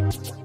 Bye.